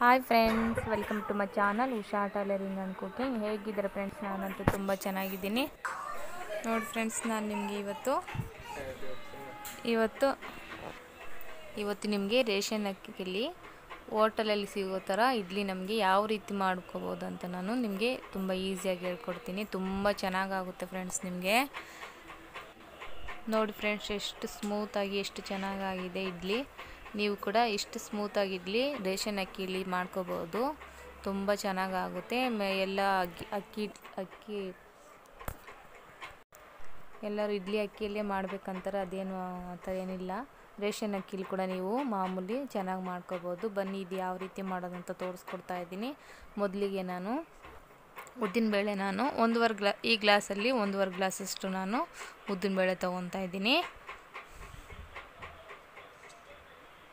Hi friends welcome to my channel Usha tailoring and cooking ಹೇಗಿದ್ದಾರೆ friends ನಾನಂತೂ ತುಂಬ ಚೆನ್ನಾಗಿದ್ದೀನಿ. ನೋಡಿ ಫ್ರೆಂಡ್ಸ್ ನಾನು ನಿಮಗೆ ಇವತ್ತು ಇವತ್ತು ಇವತ್ತು ನಿಮಗೆ ರೇಷನ್ ಅಕ್ಕಿಯಲ್ಲಿ ಹೋಟೆಲಲ್ಲಿ ಸಿಗೋ ಥರ ಇಡ್ಲಿ ನಮಗೆ ಯಾವ ರೀತಿ ಮಾಡ್ಕೋಬೋದು ಅಂತ ನಾನು ನಿಮಗೆ ತುಂಬ ಈಸಿಯಾಗಿ ಹೇಳ್ಕೊಡ್ತೀನಿ. ತುಂಬ ಚೆನ್ನಾಗಾಗುತ್ತೆ ಫ್ರೆಂಡ್ಸ್ ನಿಮಗೆ. ನೋಡಿ ಫ್ರೆಂಡ್ಸ್ ಎಷ್ಟು ಸ್ಮೂತಾಗಿ ಎಷ್ಟು ಚೆನ್ನಾಗಾಗಿದೆ ಇಡ್ಲಿ. ನೀವು ಕೂಡ ಇಷ್ಟು ಸ್ಮೂತಾಗಿರಲಿ ರೇಷನ್ ಅಕ್ಕಿಲಿ ಮಾಡ್ಕೋಬೋದು. ತುಂಬ ಚೆನ್ನಾಗಾಗುತ್ತೆ. ಎಲ್ಲ ಅಕ್ಕಿ ಅಕ್ಕಿ ಅಕ್ಕಿ, ಎಲ್ಲರೂ ಇಡ್ಲಿ ಅಕ್ಕಿಯಲ್ಲೇ ಮಾಡ್ಬೇಕಂತಾರೆ, ಅದೇನು ಆ ಥರ ಏನಿಲ್ಲ. ರೇಷನ್ ಅಕ್ಕಿಲಿ ಕೂಡ ನೀವು ಮಾಮೂಲಿ ಚೆನ್ನಾಗಿ ಮಾಡ್ಕೋಬೋದು. ಬನ್ನಿ, ಇದು ಯಾವ ರೀತಿ ಮಾಡೋದಂತ ತೋರಿಸ್ಕೊಡ್ತಾ ಇದ್ದೀನಿ. ಮೊದಲಿಗೆ ನಾನು ಉದ್ದಿನಬೇಳೆ ನಾನು ಒಂದೂವರೆ ಗ್ಲಾ, ಈ ಗ್ಲಾಸಲ್ಲಿ ಒಂದುವರೆ ಗ್ಲಾಸಷ್ಟು ನಾನು ಉದ್ದಿನಬೇಳೆ ತೊಗೊತಾ ಇದ್ದೀನಿ.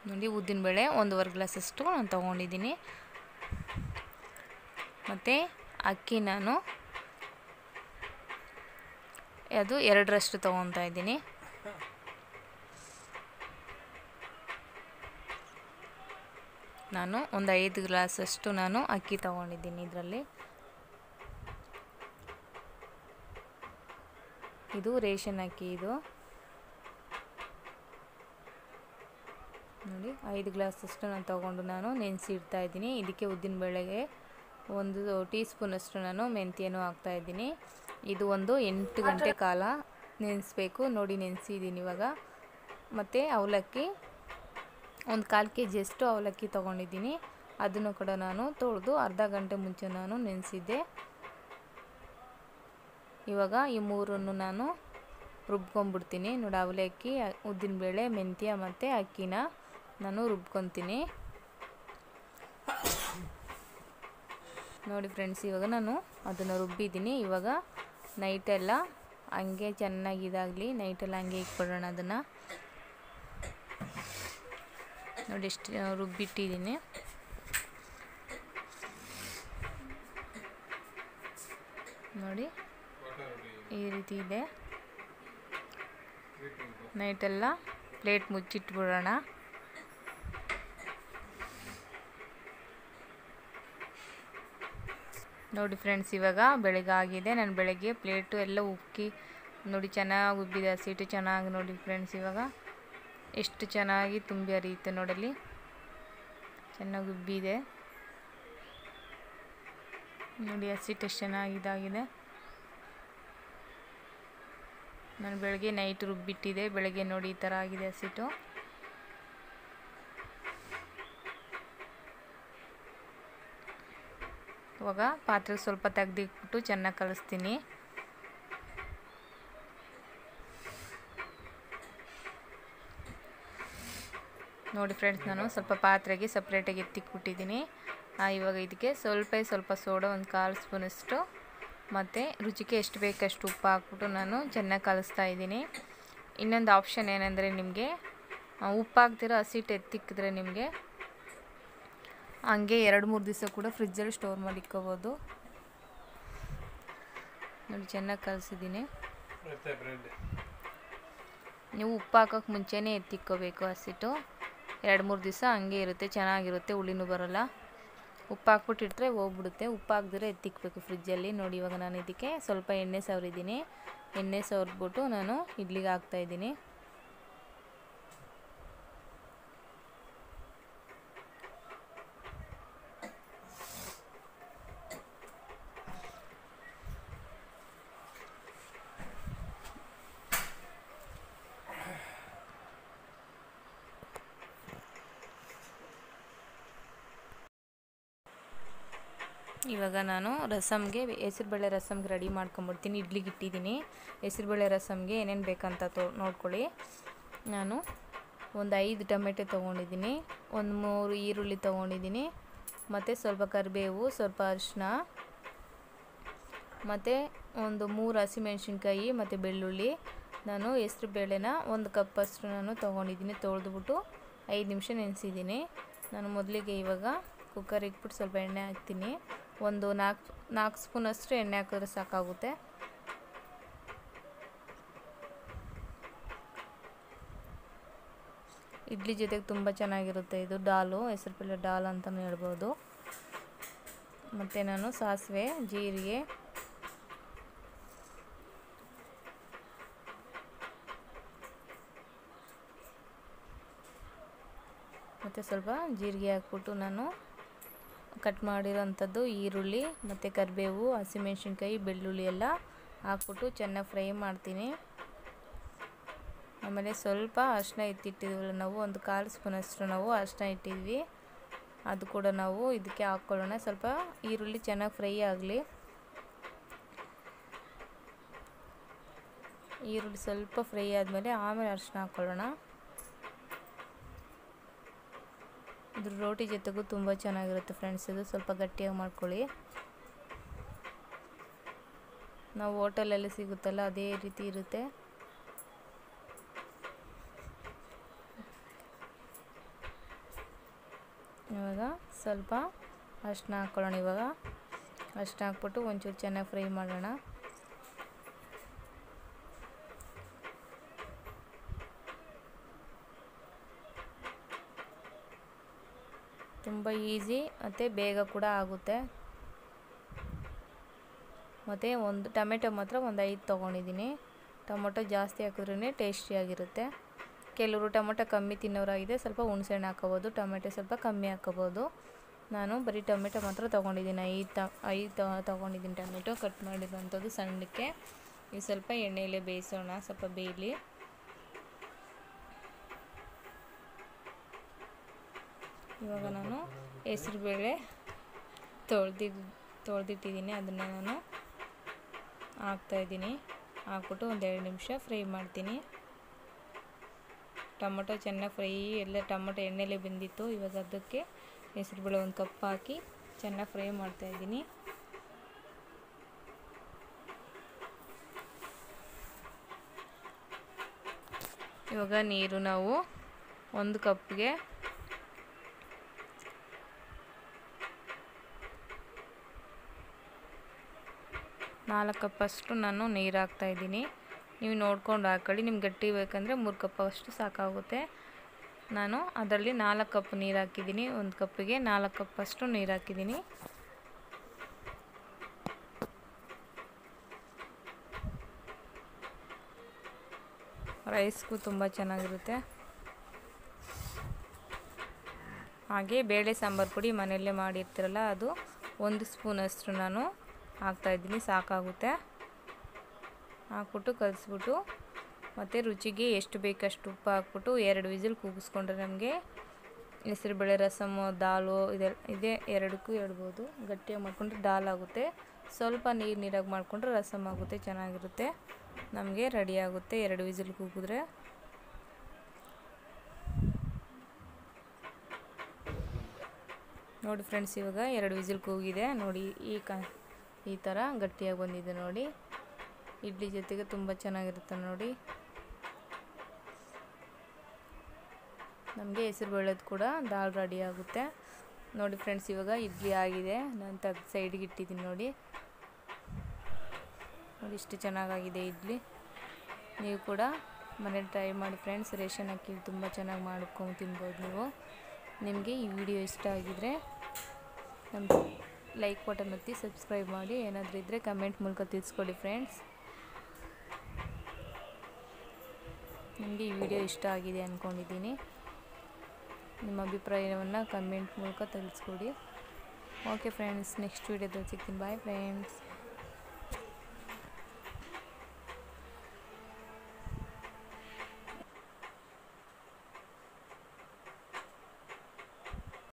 ನೋಡಿ ಉದ್ದಿನಬೇಳೆ ಒಂದೂವರೆ ಗ್ಲಾಸಷ್ಟು ನಾನು ತೊಗೊಂಡಿದ್ದೀನಿ. ಮತ್ತು ಅಕ್ಕಿ ನಾನು ಅದು ಎರಡರಷ್ಟು ತೊಗೊತಾ ಇದ್ದೀನಿ. ನಾನು ಒಂದು ಐದು ಗ್ಲಾಸಷ್ಟು ನಾನು ಅಕ್ಕಿ ತೊಗೊಂಡಿದ್ದೀನಿ ಇದರಲ್ಲಿ. ಇದು ರೇಷನ್ ಅಕ್ಕಿ ಇದು. ನೋಡಿ, ಐದು ಗ್ಲಾಸಷ್ಟು ನಾನು ತೊಗೊಂಡು ನಾನು ನೆನೆಸಿ ಇಡ್ತಾ ಇದ್ದೀನಿ. ಇದಕ್ಕೆ ಉದ್ದಿನಬೇಳೆಗೆ ಒಂದು ಟೀ ಸ್ಪೂನಷ್ಟು ನಾನು ಮೆಂತ್ಯನೂ ಹಾಕ್ತಾಯಿದ್ದೀನಿ ಇದು ಒಂದು ಎಂಟು ಗಂಟೆ ಕಾಲ ನೆನೆಸ್ಬೇಕು. ನೋಡಿ, ನೆನೆಸಿದ್ದೀನಿ ಇವಾಗ. ಮತ್ತು ಅವಲಕ್ಕಿ, ಒಂದು ಕಾಲು ಕೆ ಜಿಯಷ್ಟು ಅವಲಕ್ಕಿ ತೊಗೊಂಡಿದ್ದೀನಿ. ಅದನ್ನು ಕೂಡ ನಾನು ತೊಳೆದು ಅರ್ಧ ಗಂಟೆ ಮುಂಚೆ ನಾನು ನೆನೆಸಿದ್ದೆ. ಇವಾಗ ಈ ಮೂರನ್ನು ನಾನು ರುಬ್ಕೊಂಡ್ಬಿಡ್ತೀನಿ. ನೋಡಿ, ಅವಲಕ್ಕಿ ಉದ್ದಿನಬೇಳೆ ಮೆಂತ್ಯ ಮತ್ತು ಅಕ್ಕಿನ. ನಾನು ರುಬ್ಕೊತೀನಿ. ನೋಡಿ ಫ್ರೆಂಡ್ಸ್, ಇವಾಗ ನಾನು ಅದನ್ನು ರುಬ್ಬಿದ್ದೀನಿ. ಇವಾಗ ನೈಟೆಲ್ಲ ಹಂಗೆ ಚೆನ್ನಾಗಿ ಇದಾಗಲಿ ನೈಟೆಲ್ಲ ಹಂಗೆ ಇಟ್ಕೊಡೋಣ ಅದನ್ನು. ನೋಡಿ ಎಷ್ಟು ರುಬ್ಬಿಟ್ಟಿದ್ದೀನಿ. ನೋಡಿ ಈ ರೀತಿ ಇದೆ. ನೈಟೆಲ್ಲ ಪ್ಲೇಟ್ ಮುಚ್ಚಿಟ್ಬಿಡೋಣ. ನೋಡಿ ಫ್ರೆಂಡ್ಸ್ ಇವಾಗ ಬೆಳಗ್ಗೆ ಆಗಿದೆ ನಾನು ಬೆಳಗ್ಗೆ ಪ್ಲೇಟು ಎಲ್ಲ ಉಕ್ಕಿ ನೋಡಿ ಚೆನ್ನಾಗಿ ಉಬ್ಬಿದೆ. ಸೀಟು ಚೆನ್ನಾಗಿ ನೋಡಿ ಫ್ರೆಂಡ್ಸ್ ಇವಾಗ ಎಷ್ಟು ಚೆನ್ನಾಗಿ ತುಂಬಿ ಹರಿಯುತ್ತೆ ನೋಡಲಿ ಚೆನ್ನಾಗಿ ಉಬ್ಬಿದೆ. ನೋಡಿ ಹಸಿಟ್ಟು ಎಷ್ಟು ಚೆನ್ನಾಗಿ ಇದಾಗಿದೆ. ನಾನು ಬೆಳಗ್ಗೆ ನೈಟ್ ರುಬ್ಬಿಟ್ಟಿದೆ. ಬೆಳಗ್ಗೆ ನೋಡಿ ಈ ಥರ ಆಗಿದೆ ಹಸಿಟ್ಟು ಇವಾಗ ಪಾತ್ರೆಗೆ ಸ್ವಲ್ಪ ತೆಗೆದಿಟ್ಬಿಟ್ಟು ಚೆನ್ನಾಗಿ ಕಲಿಸ್ತೀನಿ. ನೋಡಿ ಫ್ರೆಂಡ್ಸ್ ನಾನು ಸ್ವಲ್ಪ ಪಾತ್ರೆಗೆ ಸಪ್ರೇಟಾಗಿ ಎತ್ತಿಕ್ಬಿಟ್ಟಿದ್ದೀನಿ ಇವಾಗ ಇದಕ್ಕೆ ಸ್ವಲ್ಪ ಸ್ವಲ್ಪ ಸೋಡಾ ಒಂದು ಕಾಲು ಸ್ಪೂನಷ್ಟು ಮತ್ತು ರುಚಿಗೆ ಎಷ್ಟು ಬೇಕಷ್ಟು ಉಪ್ಪು ಹಾಕ್ಬಿಟ್ಟು ನಾನು ಚೆನ್ನಾಗಿ ಕಲಿಸ್ತಾ ಇದ್ದೀನಿ. ಇನ್ನೊಂದು ಆಪ್ಷನ್ ಏನಂದರೆ ನಿಮಗೆ ಉಪ್ಪು ಹಾಕ್ತಿರೋ ಹಸಿಟ್ಟು ಎತ್ತಿಕ್ಕಿದ್ರೆ ನಿಮಗೆ ಹಂಗೆ ಎರಡು ಮೂರು ದಿವಸ ಕೂಡ ಫ್ರಿಜ್ಜಲ್ಲಿ ಸ್ಟೋರ್ ಮಾಡಿ ನೋಡಿ ಚೆನ್ನಾಗಿ ಕಲಿಸಿದ್ದೀನಿ. ನೀವು ಉಪ್ಪು ಹಾಕೋಕೆ ಮುಂಚೆನೇ ಎತ್ತಿಕ್ಕೋಬೇಕು ಹಸಿಟ್ಟು. ಎರಡು ಮೂರು ದಿವಸ ಹಂಗೆ ಇರುತ್ತೆ ಚೆನ್ನಾಗಿರುತ್ತೆ ಹುಳಿನೂ ಬರೋಲ್ಲ. ಉಪ್ಪು ಹಾಕ್ಬಿಟ್ಟಿಟ್ರೆ ಹೋಗ್ಬಿಡುತ್ತೆ. ಉಪ್ಪು ಹಾಕ್ದಿರೆ ಎತ್ತಿಕ್ಬೇಕು ಫ್ರಿಜ್ಜಲ್ಲಿ. ನೋಡಿ ಇವಾಗ ನಾನು ಇದಕ್ಕೆ ಸ್ವಲ್ಪ ಎಣ್ಣೆ ಸವರಿದ್ದೀನಿ. ಎಣ್ಣೆ ಸವರಿಬಿಟ್ಟು ನಾನು ಇಡ್ಲಿಗೆ ಹಾಕ್ತಾಯಿದ್ದೀನಿ ಇವಾಗ ನಾನು ರಸಮ್ಗೆ ಹೆಸರುಬೇಳೆ ರಸಮ್ಗೆ ರೆಡಿ ಮಾಡ್ಕೊಂಬಿಡ್ತೀನಿ, ಇಡ್ಲಿಗೆ ಇಟ್ಟಿದ್ದೀನಿ. ಹೆಸರುಬೇಳೆ ರಸಮ್ಗೆ ಏನೇನು ಬೇಕಂತ ತೋ, ನೋಡ್ಕೊಳ್ಳಿ. ನಾನು ಒಂದು ಐದು ಟೊಮೆಟೊ ತೊಗೊಂಡಿದ್ದೀನಿ, ಒಂದು ಮೂರು ಈರುಳ್ಳಿ ತೊಗೊಂಡಿದ್ದೀನಿ, ಮತ್ತು ಸ್ವಲ್ಪ ಕರಿಬೇವು, ಸ್ವಲ್ಪ ಅರಿಶಿನ ಮತ್ತು ಒಂದು ಮೂರು ಹಸಿಮೆಣ್ಸಿನ್ಕಾಯಿ, ಮತ್ತು ಬೆಳ್ಳುಳ್ಳಿ. ನಾನು ಹೆಸ್ರು ಬೇಳೆನ ಒಂದು ಕಪ್ಪಷ್ಟು ನಾನು ತೊಗೊಂಡಿದ್ದೀನಿ, ತೊಳೆದುಬಿಟ್ಟು ಐದು ನಿಮಿಷ ನೆನೆಸಿದ್ದೀನಿ. ನಾನು ಮೊದಲಿಗೆ ಇವಾಗ ಕುಕ್ಕರ್ ಇಟ್ಬಿಟ್ಟು ಸ್ವಲ್ಪ ಎಣ್ಣೆ ಹಾಕ್ತೀನಿ. ಒಂದು ನಾಲ್ಕು ನಾಲ್ಕು ಸ್ಪೂನಷ್ಟು ಎಣ್ಣೆ ಹಾಕಿದ್ರೆ ಸಾಕಾಗುತ್ತೆ. ಇಡ್ಲಿ ಜೊತೆಗೆ ತುಂಬ ಚೆನ್ನಾಗಿರುತ್ತೆ ಇದು ಡಾಲು ಹೆಸರು ಪಲ್ಯ ಡಾಲ್ ಅಂತಲೂ ಹೇಳ್ಬೋದು. ಮತ್ತು ನಾನು ಸಾಸಿವೆ, ಜೀರಿಗೆ. ಮತ್ತು ಸ್ವಲ್ಪ ಜೀರಿಗೆ ಹಾಕ್ಬಿಟ್ಟು ನಾನು ಕಟ್ ಮಾಡಿರೋಂಥದ್ದು ಈರುಳ್ಳಿ ಮತ್ತು ಕರಿಬೇವು, ಹಸಿಮೆಣ್ಸಿನ್ಕಾಯಿ, ಬೆಳ್ಳುಳ್ಳಿ ಎಲ್ಲ ಹಾಕ್ಬಿಟ್ಟು ಚೆನ್ನಾಗಿ ಫ್ರೈ ಮಾಡ್ತೀನಿ. ಆಮೇಲೆ ಸ್ವಲ್ಪ ಅರಿಶಿನ ಇಟ್ಟಿಟ್ಟಿದ್ವಲ್ಲ ನಾವು, ಒಂದು ಕಾಲು ಸ್ಪೂನಷ್ಟು ನಾವು ಅರಿಶಿನ ಇಟ್ಟಿದ್ವಿ. ಅದು ಕೂಡ ನಾವು ಇದಕ್ಕೆ ಹಾಕ್ಕೊಳ್ಳೋಣ. ಸ್ವಲ್ಪ ಈರುಳ್ಳಿ ಚೆನ್ನಾಗಿ ಫ್ರೈ ಆಗಲಿ. ಈರುಳ್ಳಿ ಸ್ವಲ್ಪ ಫ್ರೈ ಆದಮೇಲೆ ಆಮೇಲೆ ಅರಿಶಿನ ಹಾಕ್ಕೊಳ್ಳೋಣ. ಇದ್ರ ರೋಟಿ ಜೊತೆಗೂ ತುಂಬ ಚೆನ್ನಾಗಿರುತ್ತೆ ಫ್ರೆಂಡ್ಸ್ ಇದು ಸ್ವಲ್ಪ ಗಟ್ಟಿಯಾಗಿ ಮಾಡ್ಕೊಳ್ಳಿ. ನಾವು ಹೋಟೆಲಲ್ಲಿ ಸಿಗುತ್ತಲ್ಲ, ಅದೇ ರೀತಿ ಇರುತ್ತೆ. ಇವಾಗ ಸ್ವಲ್ಪ ಅರಿಶಿನ ಹಾಕ್ಕೊಳ್ಳೋಣ ಇವಾಗ. ಅರಿಶಿನ ಹಾಕ್ಬಿಟ್ಟು ಒಂಚೂರು ಚೆನ್ನಾಗಿ ಫ್ರೈ ಮಾಡೋಣ. ತುಂಬ ಈಸಿ, ಮತ್ತು ಬೇಗ ಕೂಡ ಆಗುತ್ತೆ. ಮತ್ತು ಒಂದು ಟೊಮೆಟೊ ಮಾತ್ರ ಒಂದು ಐದು ತೊಗೊಂಡಿದ್ದೀನಿ. ಟೊಮೊಟೊ ಜಾಸ್ತಿ ಹಾಕಿದ್ರೇ ಟೇಸ್ಟಿಯಾಗಿರುತ್ತೆ ಕೆಲವರು ಟೊಮೊಟೊ ಕಮ್ಮಿ ತಿನ್ನೋರಾಗಿದೆ, ಸ್ವಲ್ಪ ಹುಣಸೆಹಣ್ಣು ಹಾಕೋಬೋದು ಟೊಮೆಟೊ ಸ್ವಲ್ಪ ಕಮ್ಮಿ ಹಾಕೋಬೋದು ನಾನು ಬರೀ ಟೊಮೆಟೊ ಮಾತ್ರ ತೊಗೊಂಡಿದ್ದೀನಿ. ಐದು ತ, ಐದು ತೊಗೊಂಡಿದ್ದೀನಿ ಟೊಮೆಟೊ, ಕಟ್ ಮಾಡಿರುವಂಥದ್ದು ಸಣ್ಣಕ್ಕೆ. ಇದು ಸ್ವಲ್ಪ ಎಣ್ಣೆಯಲ್ಲೇ ಬೇಯಿಸೋಣ, ಸ್ವಲ್ಪ ಬೇಯಲಿ. ಇವಾಗ ನಾನು ಹೆಸ್ರುಬೇಳೆ ತೊಳೆದಿದ್ದು ತೊಳೆದಿಟ್ಟಿದ್ದೀನಿ. ಅದನ್ನು ನಾನು ಹಾಕ್ತಾಯಿದ್ದೀನಿ ಹಾಕ್ಬಿಟ್ಟು ಒಂದೆರಡು ನಿಮಿಷ ಫ್ರೈ ಮಾಡ್ತೀನಿ. ಟೊಮೊಟೊ ಚೆನ್ನಾಗಿ ಫ್ರೈ, ಎಲ್ಲ ಟೊಮೊಟೊ ಎಣ್ಣೆಲೆ ಬೆಂದಿತ್ತು. ಇವಾಗ ಅದಕ್ಕೆ ಹೆಸರುಬೇಳೆ ಒಂದು ಕಪ್ ಹಾಕಿ ಚೆನ್ನಾಗಿ ಫ್ರೈ ಮಾಡ್ತಾಯಿದ್ದೀನಿ ಇವಾಗ ನೀರು ನಾವು ಒಂದು ಕಪ್ಗೆ ನಾಲ್ಕು ಕಪ್ಪಷ್ಟು ನಾನು ನೀರು ಹಾಕ್ತಾಯಿದ್ದೀನಿ ನೀವು ನೋಡ್ಕೊಂಡು ಹಾಕೊಳ್ಳಿ. ನಿಮ್ಗೆ ಗಟ್ಟಿ ಬೇಕಂದರೆ ಮೂರು ಕಪ್ ಅಷ್ಟು ಸಾಕಾಗುತ್ತೆ. ನಾನು ಅದರಲ್ಲಿ ನಾಲ್ಕು ಕಪ್ ನೀರು ಹಾಕಿದ್ದೀನಿ. ಒಂದು ಕಪ್ಪಿಗೆ ನಾಲ್ಕು ಕಪ್ಪಷ್ಟು ನೀರು ಹಾಕಿದ್ದೀನಿ. ರೈಸ್ಗೂ ತುಂಬ ಚೆನ್ನಾಗಿರುತ್ತೆ. ಹಾಗೆ ಬೇಳೆ ಸಾಂಬಾರು ಪುಡಿ ಮನೆಯಲ್ಲೇ ಮಾಡಿರ್ತೀರಲ್ಲ, ಅದು ಒಂದು ಸ್ಪೂನಷ್ಟು ನಾನು ಹಾಕ್ತಾಯಿದ್ದೀನಿ ಸಾಕಾಗುತ್ತೆ. ಹಾಕ್ಬಿಟ್ಟು ಕಲಿಸ್ಬಿಟ್ಟು, ಮತ್ತು ರುಚಿಗೆ ಎಷ್ಟು ಬೇಕಷ್ಟು ಉಪ್ಪು ಹಾಕ್ಬಿಟ್ಟು ಎರಡು ವಿಸಿಲ್ ಕೂಗಿಸ್ಕೊಂಡ್ರೆ ನಮಗೆ ಹೆಸರುಬೇಳೆ ರಸಮು, ದಾಲು, ಇದೆ, ಇದೇ ಎರಡಕ್ಕೂ ಹೇಳ್ಬೋದು. ಗಟ್ಟಿಯಾಗಿ ಮಾಡಿಕೊಂಡ್ರೆ ದಾಲ್ ಆಗುತ್ತೆ. ಸ್ವಲ್ಪ ನೀರು ನೀರಾಗಿ ಮಾಡಿಕೊಂಡ್ರೆ ರಸಮ್ ಆಗುತ್ತೆ, ಚೆನ್ನಾಗಿರುತ್ತೆ. ನಮಗೆ ರೆಡಿ ಆಗುತ್ತೆ ಎರಡು ವಿಸಿಲ್ ಕೂಗಿದ್ರೆ. ನೋಡಿ ಫ್ರೆಂಡ್ಸ್, ಇವಾಗ ಎರಡು ವಿಸಿಲ್ ಕೂಗಿದೆ. ನೋಡಿ ಈ ಕ ಈ ಥರ ಗಟ್ಟಿಯಾಗಿ ಬಂದಿದೆ ನೋಡಿ. ಇಡ್ಲಿ ಜೊತೆಗೆ ತುಂಬ ಚೆನ್ನಾಗಿರುತ್ತೆ ನೋಡಿ. ನಮಗೆ ಹೆಸರು ಬೇಳೆದು ಕೂಡ ದಾಲ್ ರೆಡಿ ಆಗುತ್ತೆ. ನೋಡಿ ಫ್ರೆಂಡ್ಸ್, ಇವಾಗ ಇಡ್ಲಿ ಆಗಿದೆ. ನಾನು ತೆಗ್ದು ಸೈಡ್ಗೆ ಇಟ್ಟಿದ್ದೀನಿ ನೋಡಿ. ನೋಡಿ ಇಷ್ಟು ಚೆನ್ನಾಗಾಗಿದೆ ಇಡ್ಲಿ. ನೀವು ಕೂಡ ಮನೇಲಿ ಟ್ರೈ ಮಾಡಿ ಫ್ರೆಂಡ್ಸ್, ರೇಷನ್ ಅಕ್ಕಿ ತುಂಬ ಚೆನ್ನಾಗಿ ಮಾಡ್ಕೊಂಡು ತಿನ್ಬೋದು ನೀವು. ನಿಮಗೆ ಈ ವಿಡಿಯೋ ಇಷ್ಟ ಆಗಿದ್ರೆ ನಮ್ಮ ಲೈಕ್ ಬಟನ್ ಒತ್ತಿ ಸಬ್ಸ್ಕ್ರೈಬ್ ಮಾಡಿ. ಏನಾದರೂ ಇದ್ದರೆ ಕಮೆಂಟ್ ಮೂಲಕ ತಿಳಿಸ್ಕೊಡಿ ಫ್ರೆಂಡ್ಸ್ ನಿಮಗೆ ಈ ವಿಡಿಯೋ ಇಷ್ಟ ಆಗಿದೆ ಅಂದ್ಕೊಂಡಿದ್ದೀನಿ ನಿಮ್ಮ ಅಭಿಪ್ರಾಯವನ್ನು ಕಮೆಂಟ್ ಮೂಲಕ ತಿಳಿಸ್ಕೊಡಿ. ಓಕೆ ಫ್ರೆಂಡ್ಸ್ ನೆಕ್ಸ್ಟ್ ವೀಡಿಯೋದಲ್ಲಿ ಸಿಗ್ತೀನಿ. Bye friends